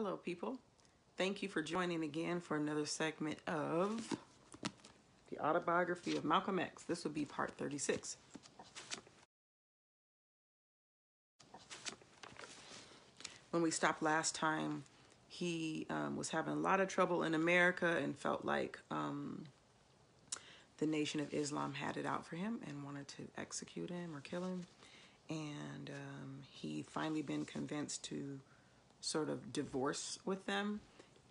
Hello, people. Thank you for joining again for another segment of the autobiography of Malcolm X. This will be part 36. When we stopped last time, he um, was having a lot of trouble in America and felt like um, the Nation of Islam had it out for him and wanted to execute him or kill him. And um, he finally been convinced to sort of divorce with them.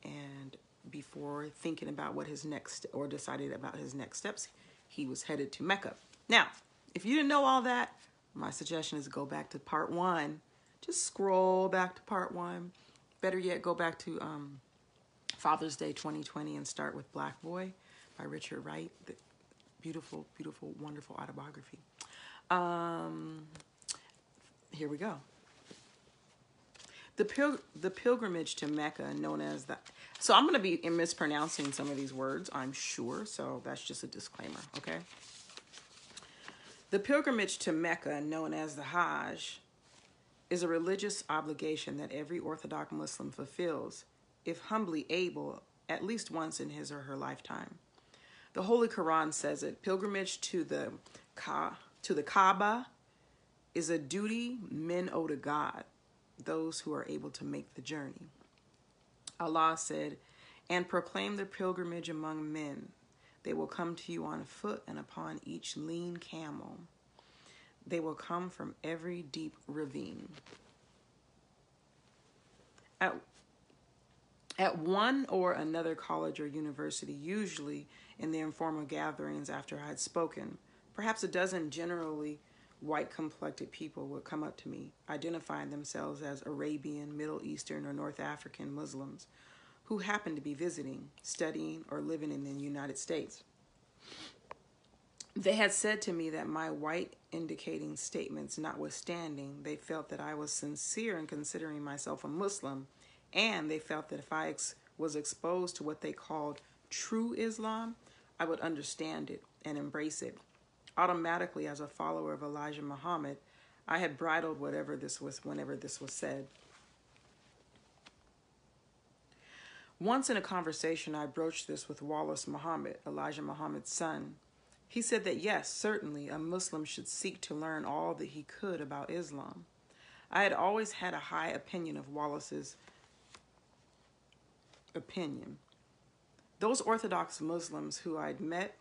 And before thinking about what his next or decided about his next steps he was headed to mecca. Now if you didn't know all that my suggestion is go back to part one. Just scroll back to part one. Better yet go back to um, father's day 2020 and start with black boy by richard wright. The beautiful beautiful wonderful autobiography. Um, here we go the pil- the pilgrimage to Mecca, known as the so I'm going to be mispronouncing some of these words, I'm sure. So that's just a disclaimer, okay? The pilgrimage to Mecca, known as the Hajj, is a religious obligation that every Orthodox Muslim fulfills, if humbly able, at least once in his or her lifetime. The Holy Quran says it. Pilgrimage to the Ka to the Kaaba is a duty men owe to God those who are able to make the journey. Allah said, And proclaim the pilgrimage among men. They will come to you on foot and upon each lean camel. They will come from every deep ravine. At, at one or another college or university, usually in the informal gatherings after I had spoken, perhaps a dozen generally white complected people would come up to me, identifying themselves as Arabian, Middle Eastern, or North African Muslims who happened to be visiting, studying, or living in the United States. They had said to me that my white indicating statements notwithstanding, they felt that I was sincere in considering myself a Muslim, and they felt that if I ex- was exposed to what they called true Islam, I would understand it and embrace it automatically as a follower of Elijah Muhammad, I had bridled whatever this was whenever this was said. Once in a conversation, I broached this with Wallace Muhammad, Elijah Muhammad's son. He said that yes, certainly, a Muslim should seek to learn all that he could about Islam. I had always had a high opinion of Wallace's opinion. Those Orthodox Muslims who I'd met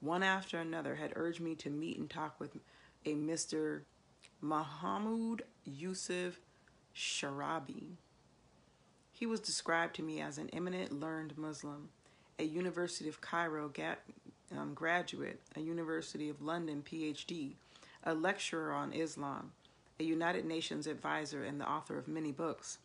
one after another had urged me to meet and talk with a Mr. Mahmoud Yusuf Sharabi. He was described to me as an eminent learned Muslim, a University of Cairo um, graduate, a University of London PhD, a lecturer on Islam, a United Nations advisor, and the author of many books.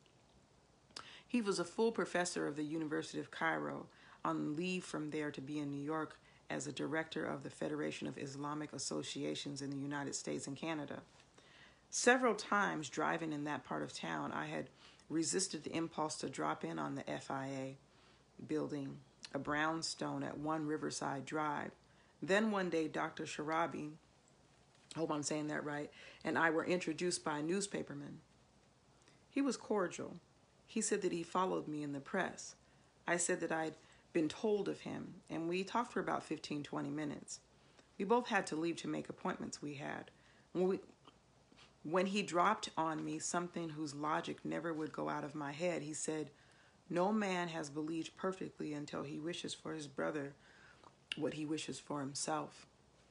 He was a full professor of the University of Cairo, on leave from there to be in New York as a director of the Federation of Islamic Associations in the United States and Canada. Several times driving in that part of town, I had resisted the impulse to drop in on the FIA building, a brownstone at One Riverside Drive. Then one day, Dr. Sharabi, hope I'm saying that right, and I were introduced by a newspaperman. He was cordial. He said that he followed me in the press. I said that I'd been told of him, and we talked for about 15, 20 minutes. We both had to leave to make appointments we had. When, we, when he dropped on me something whose logic never would go out of my head, he said, No man has believed perfectly until he wishes for his brother what he wishes for himself.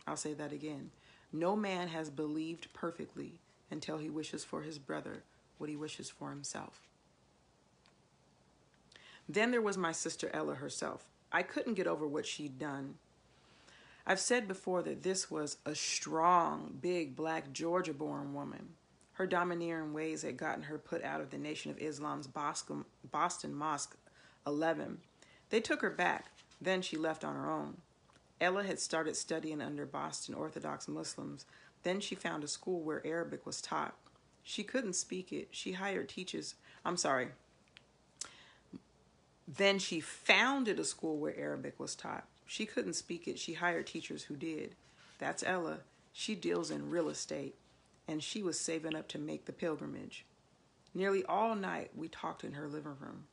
I'll say that again. No man has believed perfectly until he wishes for his brother what he wishes for himself. Then there was my sister Ella herself. I couldn't get over what she'd done. I've said before that this was a strong, big, black, Georgia born woman. Her domineering ways had gotten her put out of the Nation of Islam's Boston, Mosque 11. They took her back. Then she left on her own. Ella had started studying under Boston Orthodox Muslims. Then she found a school where Arabic was taught. She couldn't speak it. She hired teachers. I'm sorry, then she founded a school where Arabic was taught. She couldn't speak it. She hired teachers who did. That's Ella. She deals in real estate, and she was saving up to make the pilgrimage. Nearly all night we talked in her living room.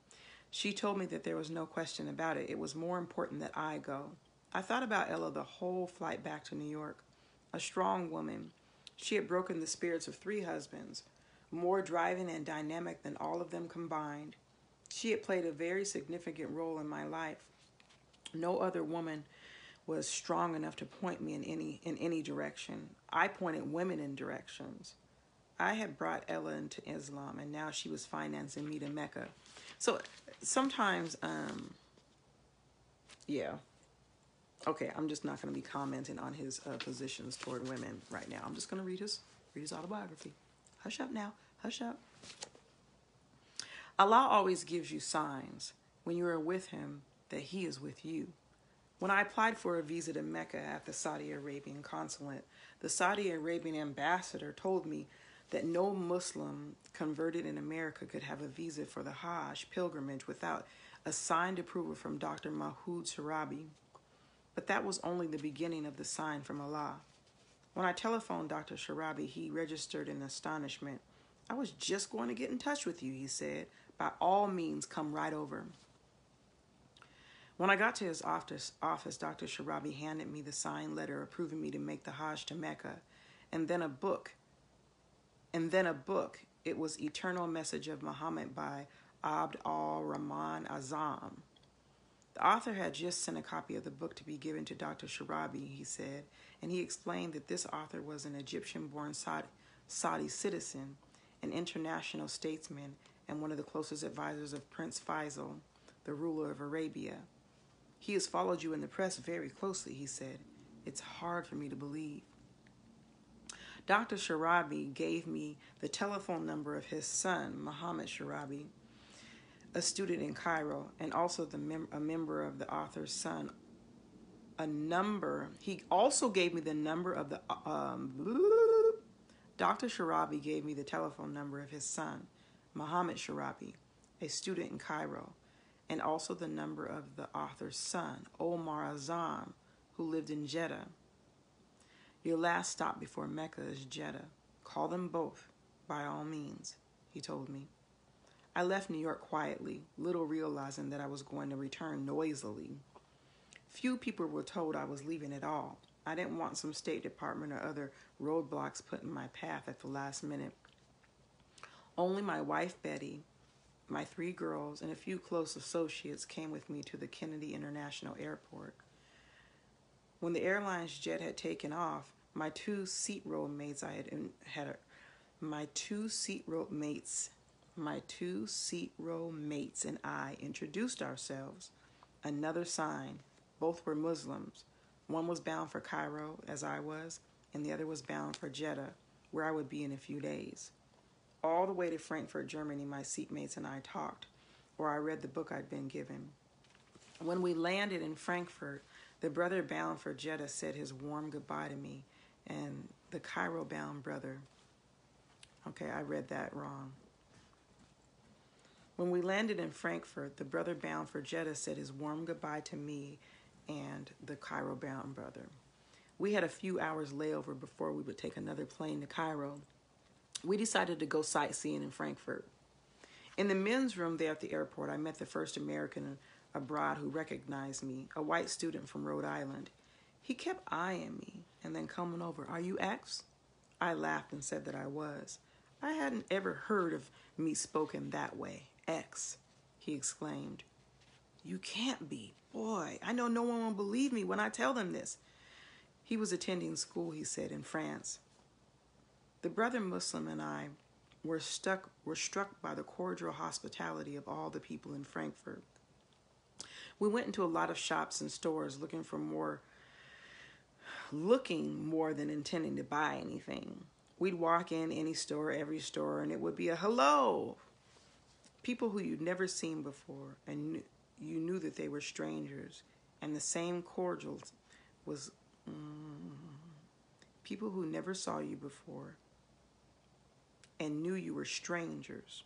She told me that there was no question about it. It was more important that I go. I thought about Ella the whole flight back to New York. A strong woman. She had broken the spirits of three husbands, more driving and dynamic than all of them combined. She had played a very significant role in my life. No other woman was strong enough to point me in any in any direction. I pointed women in directions. I had brought Ella into Islam, and now she was financing me to Mecca. So sometimes, um, yeah. Okay, I'm just not going to be commenting on his uh, positions toward women right now. I'm just going to read his read his autobiography. Hush up now. Hush up. Allah always gives you signs when you are with Him that He is with you. When I applied for a visa to Mecca at the Saudi Arabian consulate, the Saudi Arabian ambassador told me that no Muslim converted in America could have a visa for the Hajj pilgrimage without a signed approval from Dr. Mahood Sarabi. But that was only the beginning of the sign from Allah. When I telephoned Dr. Sharabi, he registered in astonishment. I was just going to get in touch with you, he said. By all means, come right over. When I got to his office, office, Dr. Sharabi handed me the signed letter approving me to make the Hajj to Mecca, and then a book. And then a book. It was Eternal Message of Muhammad by Abd al-Rahman Azam. The author had just sent a copy of the book to be given to Dr. Sharabi, he said, and he explained that this author was an Egyptian-born Saudi, Saudi citizen, an international statesman, and one of the closest advisors of Prince Faisal, the ruler of Arabia. He has followed you in the press very closely, he said. It's hard for me to believe. Dr. Sharabi gave me the telephone number of his son, Muhammad Sharabi, a student in Cairo, and also the mem- a member of the author's son. A number. He also gave me the number of the. Um, Dr. Sharabi gave me the telephone number of his son, Muhammad Sharabi, a student in Cairo, and also the number of the author's son, Omar Azam, who lived in Jeddah. Your last stop before Mecca is Jeddah. Call them both, by all means, he told me. I left New York quietly, little realizing that I was going to return noisily. Few people were told I was leaving at all. I didn't want some State Department or other roadblocks put in my path at the last minute. Only my wife, Betty, my three girls, and a few close associates came with me to the Kennedy International Airport. When the airline's jet had taken off, my two seat row mates I had had a, my two seat row mates my two seat row mates and I introduced ourselves. Another sign. Both were Muslims. One was bound for Cairo, as I was, and the other was bound for Jeddah, where I would be in a few days. All the way to Frankfurt, Germany, my seatmates and I talked, or I read the book I'd been given. When we landed in Frankfurt, the brother bound for Jeddah said his warm goodbye to me, and the Cairo bound brother. Okay, I read that wrong. When we landed in Frankfurt, the brother bound for Jeddah said his warm goodbye to me and the Cairo bound brother. We had a few hours layover before we would take another plane to Cairo. We decided to go sightseeing in Frankfurt. In the men's room there at the airport, I met the first American abroad who recognized me, a white student from Rhode Island. He kept eyeing me and then coming over. Are you X? I laughed and said that I was. I hadn't ever heard of me spoken that way. X, he exclaimed. You can't be. Boy, I know no one will believe me when I tell them this. He was attending school, he said, in France. The brother Muslim and I were stuck were struck by the cordial hospitality of all the people in Frankfurt. We went into a lot of shops and stores looking for more looking more than intending to buy anything. We'd walk in any store, every store, and it would be a hello, people who you'd never seen before and you knew that they were strangers and the same cordials was mm, people who never saw you before and knew you were strangers.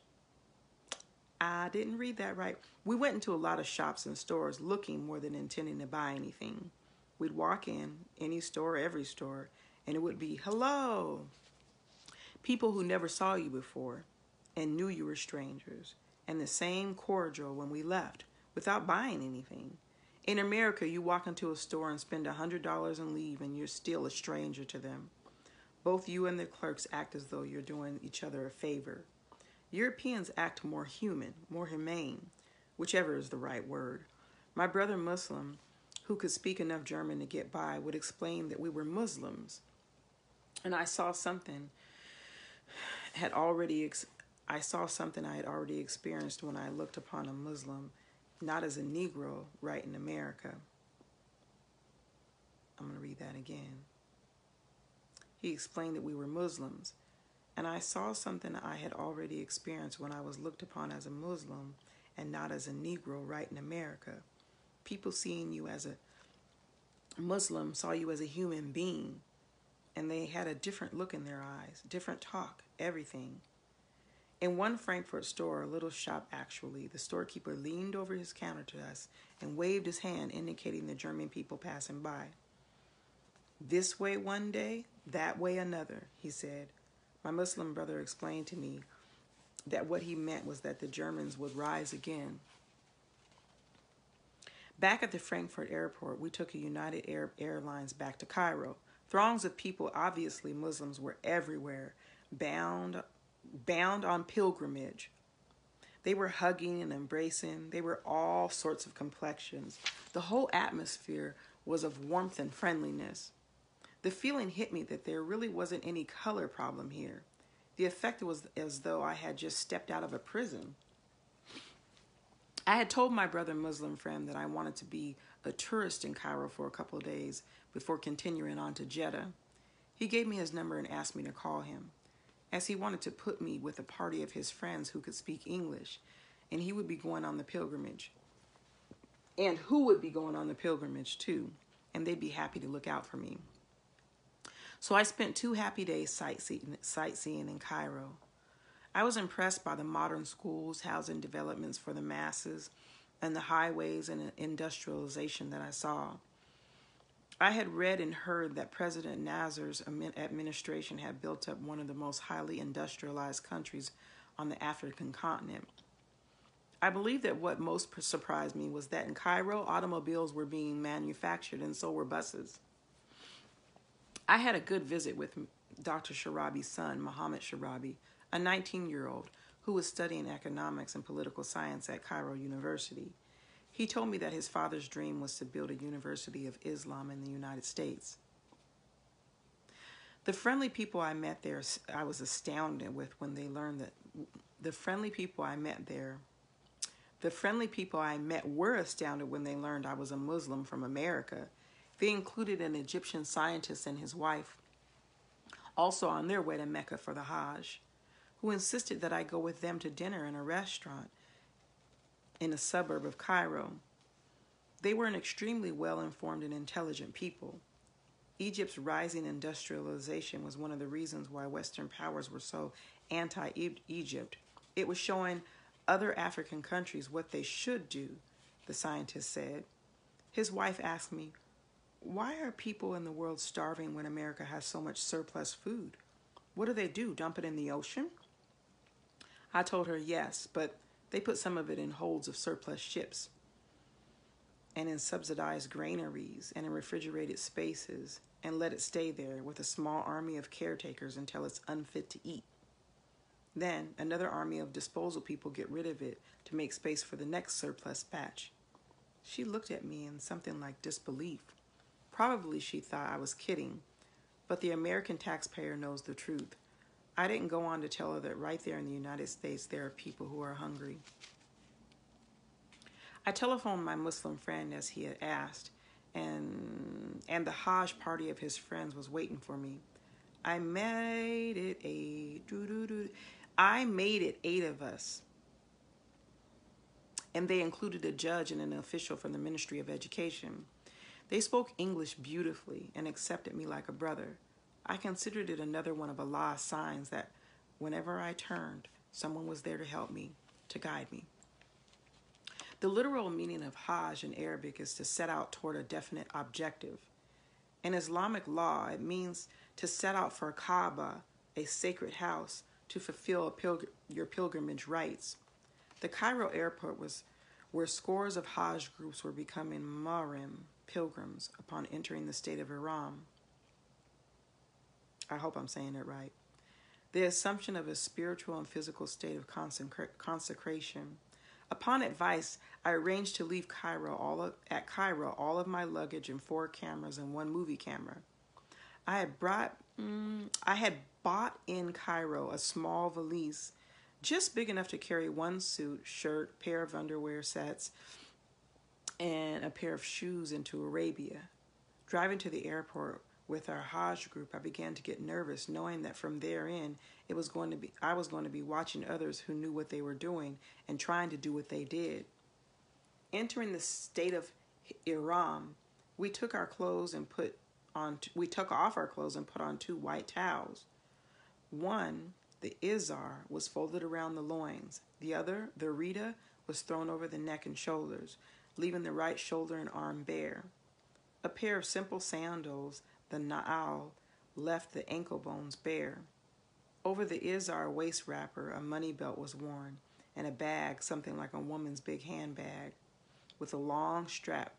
I didn't read that right. We went into a lot of shops and stores looking more than intending to buy anything. We'd walk in any store every store and it would be hello. People who never saw you before and knew you were strangers, and the same cordial when we left without buying anything. In America, you walk into a store and spend a $100 and leave, and you're still a stranger to them. Both you and the clerks act as though you're doing each other a favor. Europeans act more human, more humane, whichever is the right word. My brother Muslim, who could speak enough German to get by, would explain that we were Muslims. And I saw something had already ex- I saw something I had already experienced when I looked upon a Muslim not as a Negro right in America. I'm going to read that again. He explained that we were Muslims, and I saw something I had already experienced when I was looked upon as a Muslim and not as a Negro right in America. People seeing you as a Muslim saw you as a human being, and they had a different look in their eyes, different talk, everything. In one Frankfurt store, a little shop actually, the storekeeper leaned over his counter to us and waved his hand, indicating the German people passing by. This way one day, that way another, he said. My Muslim brother explained to me that what he meant was that the Germans would rise again. Back at the Frankfurt airport, we took a United Arab Airlines back to Cairo. Throngs of people, obviously Muslims, were everywhere, bound bound on pilgrimage. They were hugging and embracing. They were all sorts of complexions. The whole atmosphere was of warmth and friendliness. The feeling hit me that there really wasn't any color problem here. The effect was as though I had just stepped out of a prison. I had told my brother Muslim friend that I wanted to be a tourist in Cairo for a couple of days before continuing on to Jeddah. He gave me his number and asked me to call him as he wanted to put me with a party of his friends who could speak English, and he would be going on the pilgrimage. And who would be going on the pilgrimage too, and they'd be happy to look out for me. So I spent two happy days sightseeing, sightseeing in Cairo. I was impressed by the modern schools, housing developments for the masses, and the highways and industrialization that I saw. I had read and heard that President Nasser's administration had built up one of the most highly industrialized countries on the African continent. I believe that what most surprised me was that in Cairo, automobiles were being manufactured and so were buses. I had a good visit with Dr. Sharabi's son, Mohammed Sharabi, a 19 year old who was studying economics and political science at Cairo University. He told me that his father's dream was to build a University of Islam in the United States. The friendly people I met there, I was astounded with when they learned that the friendly people I met there, the friendly people I met were astounded when they learned I was a Muslim from America. They included an Egyptian scientist and his wife, also on their way to Mecca for the Hajj, who insisted that I go with them to dinner in a restaurant in a suburb of Cairo. They were an extremely well informed and intelligent people. Egypt's rising industrialization was one of the reasons why Western powers were so anti Egypt. It was showing other African countries what they should do, the scientist said. His wife asked me, Why are people in the world starving when America has so much surplus food? What do they do? Dump it in the ocean? I told her yes, but they put some of it in holds of surplus ships and in subsidized granaries and in refrigerated spaces and let it stay there with a small army of caretakers until it's unfit to eat. Then another army of disposal people get rid of it to make space for the next surplus batch. She looked at me in something like disbelief. Probably she thought I was kidding, but the American taxpayer knows the truth. I didn't go on to tell her that right there in the United States, there are people who are hungry. I telephoned my Muslim friend as he had asked, and and the Hajj party of his friends was waiting for me. I made it a doo doo doo. I made it eight of us. And they included a judge and an official from the Ministry of Education. They spoke English beautifully and accepted me like a brother. I considered it another one of Allah's signs that whenever I turned, someone was there to help me, to guide me. The literal meaning of Hajj in Arabic is to set out toward a definite objective. In Islamic law, it means to set out for Kaaba, a sacred house, to fulfill pilgr- your pilgrimage rites. The Cairo airport was where scores of Hajj groups were becoming Muhrim pilgrims upon entering the state of Ihram. I hope I'm saying it right. The assumption of a spiritual and physical state of consecration. Upon advice, I arranged to leave Cairo all of, at Cairo all of my luggage and four cameras and one movie camera. I had brought mm, I had bought in Cairo a small valise just big enough to carry one suit, shirt, pair of underwear sets, and a pair of shoes into Arabia. Driving to the airport with our Hajj group, I began to get nervous, knowing that from therein it was going to be I was going to be watching others who knew what they were doing and trying to do what they did. Entering the state of Ihram, we took our clothes and put on we took off our clothes and put on two white towels. One, the izar, was folded around the loins. The other, the rida, was thrown over the neck and shoulders, leaving the right shoulder and arm bare. A pair of simple sandals, the na'al, left the ankle bones bare. Over the izar waist wrapper, a money belt was worn, and a bag, something like a woman's big handbag, with a long strap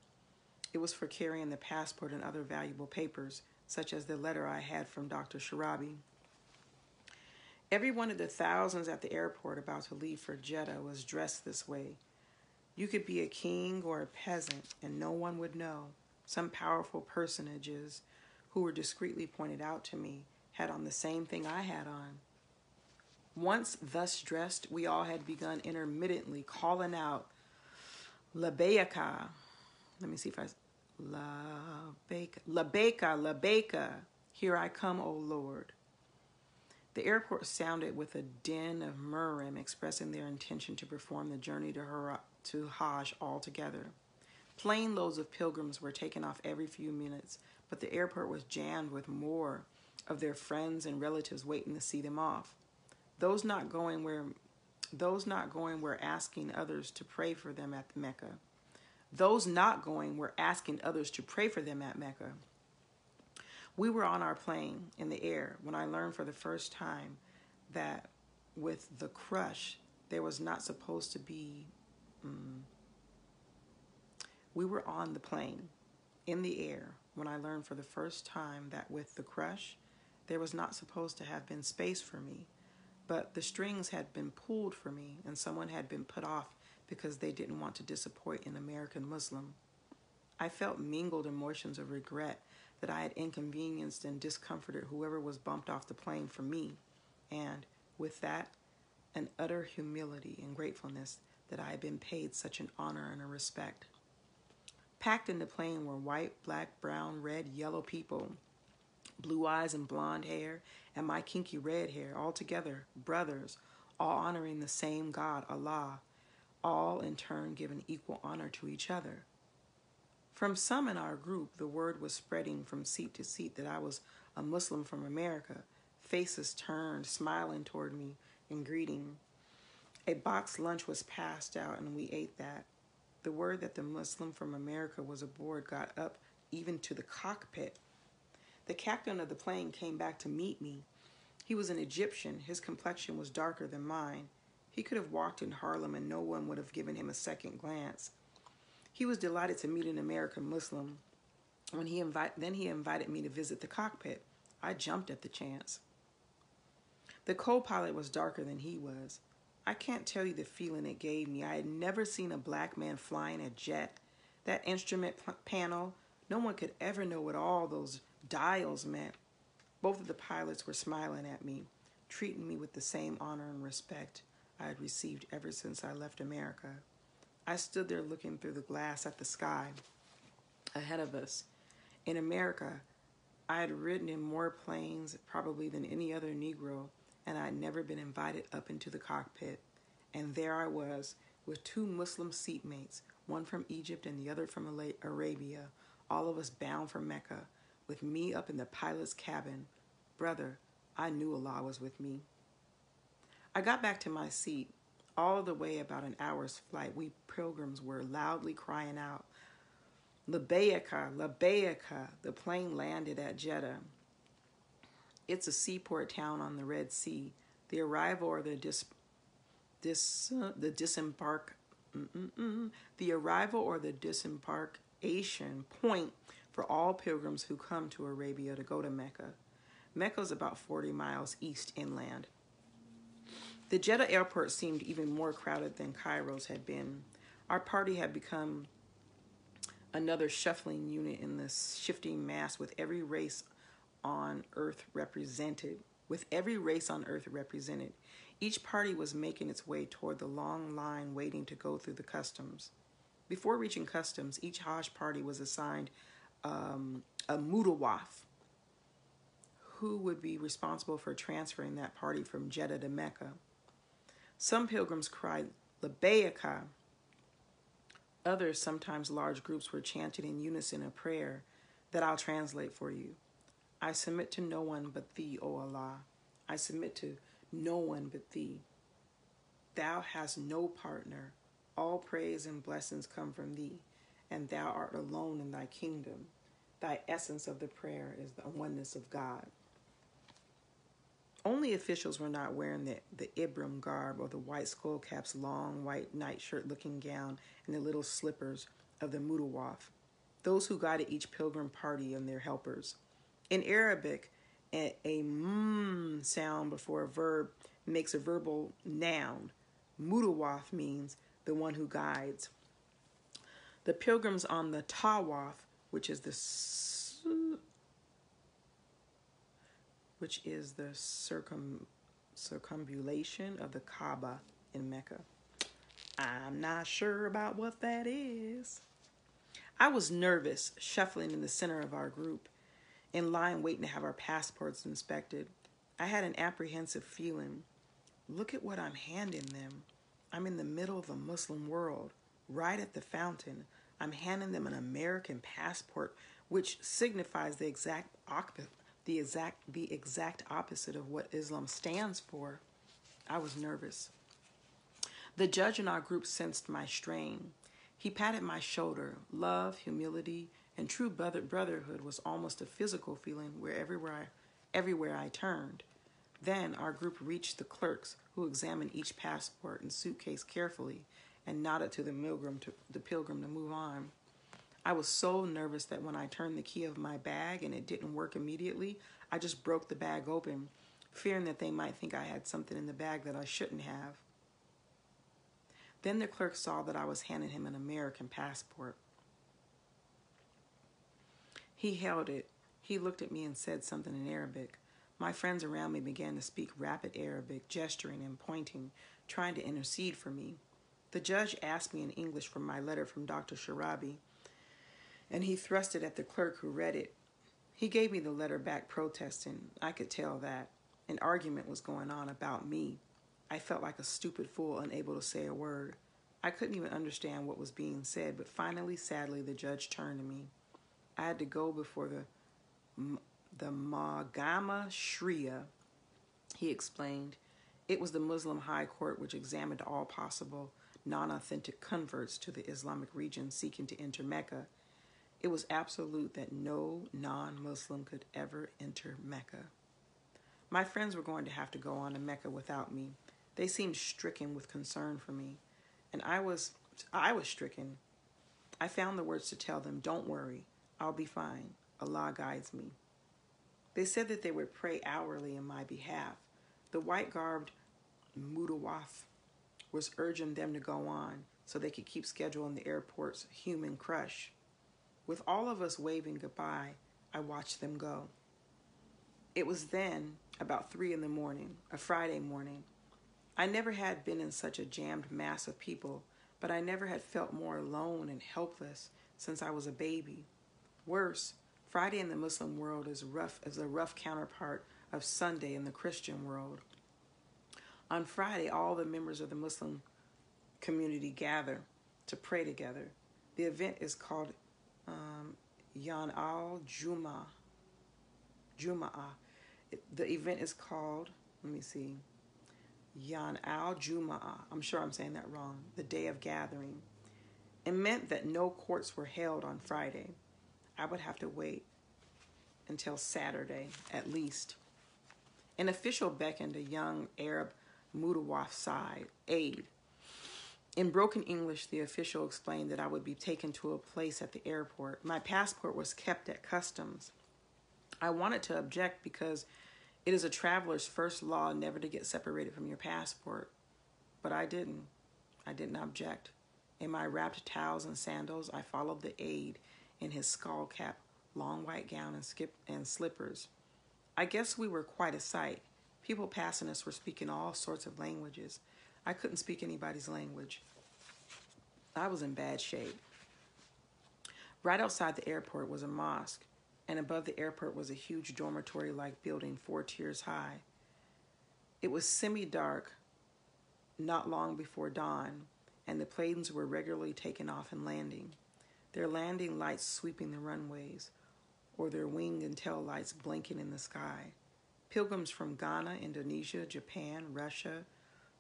it was for carrying the passport and other valuable papers, such as the letter I had from Dr. Sharabi. Every one of the thousands at the airport about to leave for Jeddah was dressed this way. You could be a king or a peasant, and no one would know. Some powerful personages who were discreetly pointed out to me had on the same thing I had on. Once thus dressed, we all had begun intermittently calling out, Labayaka. Let me see if I La Baker, La Baker, La Baker, here I come, O Lord. The airport sounded with a din of Muhrim expressing their intention to perform the journey to, Hur- to Hajj altogether. Plane loads of pilgrims were taken off every few minutes, but the airport was jammed with more of their friends and relatives waiting to see them off. Those not going were those not going were asking others to pray for them at Mecca. Those not going were asking others to pray for them at Mecca. We were on our plane in the air when I learned for the first time that with the crush, there was not supposed to be. Um, we were on the plane in the air when I learned for the first time that with the crush, there was not supposed to have been space for me, but the strings had been pulled for me and someone had been put off because they didn't want to disappoint an American Muslim. I felt mingled emotions of regret that I had inconvenienced and discomforted whoever was bumped off the plane for me, and with that, an utter humility and gratefulness that I had been paid such an honor and a respect. Packed in the plane were white, black, brown, red, yellow people, blue eyes and blonde hair, and my kinky red hair, all together, brothers, all honoring the same God, Allah, all in turn giving equal honor to each other. From some in our group, the word was spreading from seat to seat that I was a Muslim from America, faces turned, smiling toward me in greeting. A boxed lunch was passed out, and we ate that. The word that the Muslim from America was aboard got up even to the cockpit. The captain of the plane came back to meet me. He was an Egyptian. His complexion was darker than mine. He could have walked in Harlem and no one would have given him a second glance. He was delighted to meet an American Muslim. When he invite, then he invited me to visit the cockpit. I jumped at the chance. The co-pilot was darker than he was. I can't tell you the feeling it gave me. I had never seen a black man flying a jet. That instrument panel, no one could ever know what all those dials meant. Both of the pilots were smiling at me, treating me with the same honor and respect. I had received ever since I left America. I stood there looking through the glass at the sky ahead of us. In America, I had ridden in more planes probably than any other Negro, and I had never been invited up into the cockpit. And there I was with two Muslim seatmates, one from Egypt and the other from Arabia, all of us bound for Mecca, with me up in the pilot's cabin. Brother, I knew Allah was with me. I got back to my seat. All the way about an hour's flight, we pilgrims were loudly crying out, Labayaka, Labayaka. The plane landed at Jeddah. It's a seaport town on the Red Sea. The arrival or the dis, dis uh, the disembark mm-mm-mm, the arrival or the disembarkation point for all pilgrims who come to Arabia to go to Mecca. Mecca is about 40 miles east inland. The Jeddah airport seemed even more crowded than Cairo's had been. Our party had become another shuffling unit in this shifting mass with every race on earth represented. With every race on earth represented. Each party was making its way toward the long line waiting to go through the customs. Before reaching customs, each Hajj party was assigned um, a mutawaf, who would be responsible for transferring that party from Jeddah to Mecca. Some pilgrims cried Labbaika. Others, sometimes large groups, were chanting in unison a prayer that I'll translate for you. I submit to no one but thee, O Allah. I submit to no one but thee. Thou hast no partner. All praise and blessings come from thee, and thou art alone in thy kingdom. Thy essence of the prayer is the oneness of God. Only officials were not wearing the, the Ihram garb or the white skullcap's long white nightshirt looking gown and the little slippers of the mutawaf. Those who guided each pilgrim party and their helpers. In Arabic, a, a mm sound before a verb makes a verbal noun. Mutawaf means the one who guides. The pilgrims on the tawaf, which is the which is the circum, circumambulation of the Kaaba in Mecca. I'm not sure about what that is. I was nervous, shuffling in the center of our group, in line waiting to have our passports inspected. I had an apprehensive feeling. Look at what I'm handing them. I'm in the middle of the Muslim world, right at the fountain. I'm handing them an American passport, which signifies the exact the exact the exact opposite of what Islam stands for. I was nervous. The judge in our group sensed my strain. He patted my shoulder. Love, humility, and true brother- brotherhood was almost a physical feeling where everywhere I, everywhere I turned. Then our group reached the clerks, who examined each passport and suitcase carefully and nodded to the pilgrim to the pilgrim to move on. I was so nervous that when I turned the key of my bag and it didn't work immediately, I just broke the bag open, fearing that they might think I had something in the bag that I shouldn't have. Then the clerk saw that I was handing him an American passport. He held it. He looked at me and said something in Arabic. My friends around me began to speak rapid Arabic, gesturing and pointing, trying to intercede for me. The judge asked me in English for my letter from Dr. Sharabi and he thrust it at the clerk who read it. He gave me the letter back protesting. I could tell that. An argument was going on about me. I felt like a stupid fool, unable to say a word. I couldn't even understand what was being said, but finally, sadly, the judge turned to me. I had to go before the the Mahkama Sharia. He explained, it was the Muslim High Court which examined all possible non-authentic converts to the Islamic region seeking to enter Mecca it was absolute that no non Muslim could ever enter Mecca. My friends were going to have to go on to Mecca without me. They seemed stricken with concern for me, and I was I was stricken. I found the words to tell them, "Don't worry, I'll be fine. Allah guides me." They said that they would pray hourly in my behalf. The white-garbed Mutawaf was urging them to go on so they could keep schedule in the airport's human crush. With all of us waving goodbye, I watched them go. It was then about three in the morning, a Friday morning. I never had been in such a jammed mass of people, but I never had felt more alone and helpless since I was a baby. Worse, Friday in the Muslim world is rough as a rough counterpart of Sunday in the Christian world. On Friday, all the members of the Muslim community gather to pray together. The event is called um, Yan al Juma. Juma'ah. The event is called, let me see, Yan al Juma'ah. I'm sure I'm saying that wrong. The day of gathering. It meant that no courts were held on Friday. I would have to wait until Saturday at least. An official beckoned a young Arab Mutawaf side aide. In broken English, the official explained that I would be taken to a place at the airport. My passport was kept at customs. I wanted to object because it is a traveler's first law never to get separated from your passport, but I didn't. I didn't object. In my wrapped towels and sandals, I followed the aide in his skull cap, long white gown, and skip and slippers. I guess we were quite a sight. People passing us were speaking all sorts of languages. I couldn't speak anybody's language. I was in bad shape. Right outside the airport was a mosque, and above the airport was a huge dormitory like building four tiers high. It was semi dark, not long before dawn, and the planes were regularly taking off and landing, their landing lights sweeping the runways, or their wing and tail lights blinking in the sky. Pilgrims from Ghana, Indonesia, Japan, Russia,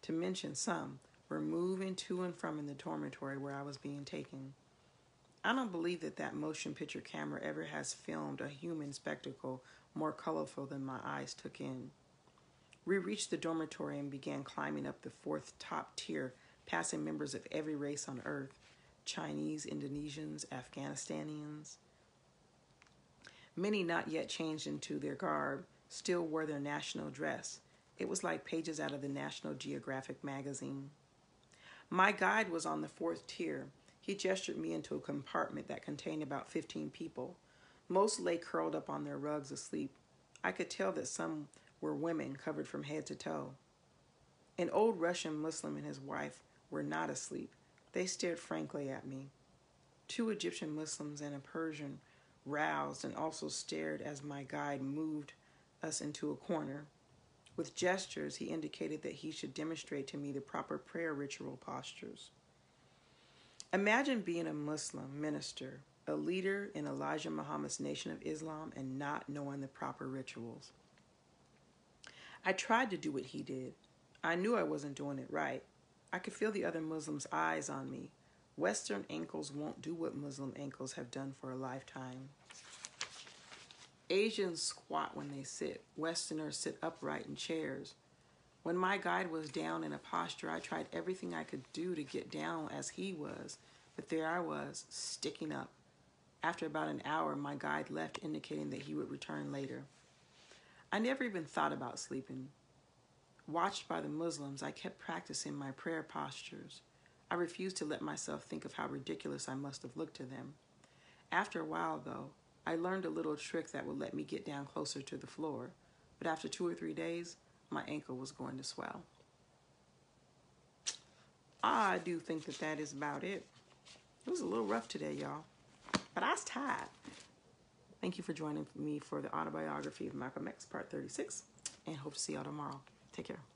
to mention some, were moving to and from in the dormitory where I was being taken. I don't believe that that motion picture camera ever has filmed a human spectacle more colorful than my eyes took in. We reached the dormitory and began climbing up the fourth top tier, passing members of every race on earth Chinese, Indonesians, Afghanistanians. Many not yet changed into their garb still wore their national dress. It was like pages out of the National Geographic magazine. My guide was on the fourth tier. He gestured me into a compartment that contained about 15 people. Most lay curled up on their rugs asleep. I could tell that some were women covered from head to toe. An old Russian Muslim and his wife were not asleep. They stared frankly at me. Two Egyptian Muslims and a Persian roused and also stared as my guide moved us into a corner. With gestures, he indicated that he should demonstrate to me the proper prayer ritual postures. Imagine being a Muslim minister, a leader in Elijah Muhammad's Nation of Islam, and not knowing the proper rituals. I tried to do what he did. I knew I wasn't doing it right. I could feel the other Muslims' eyes on me. Western ankles won't do what Muslim ankles have done for a lifetime. Asians squat when they sit. Westerners sit upright in chairs. When my guide was down in a posture, I tried everything I could do to get down as he was, but there I was, sticking up. After about an hour, my guide left, indicating that he would return later. I never even thought about sleeping. Watched by the Muslims, I kept practicing my prayer postures. I refused to let myself think of how ridiculous I must have looked to them. After a while, though, I learned a little trick that would let me get down closer to the floor, but after two or three days, my ankle was going to swell. I do think that that is about it. It was a little rough today, y'all, but I was tired. Thank you for joining me for the autobiography of Malcolm X, part 36, and hope to see y'all tomorrow. Take care.